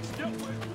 Thanks, Stillwood.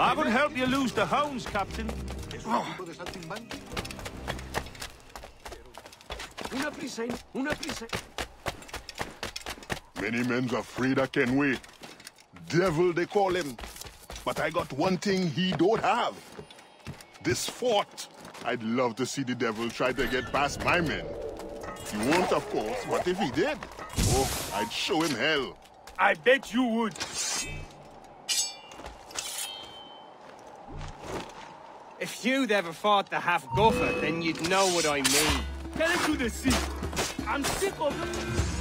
I would help you lose the hounds, Captain. Una prisa, una prisa. Many men's afraid of Kenway. Devil, they call him. But I got one thing he don't have. This fort. I'd love to see the devil try to get past my men. He won't, of course, but if he did, oh, I'd show him hell. I bet you would. If you'd ever fought the half guffer, then you'd know what I mean. Tell it to the sea. I'm sick of.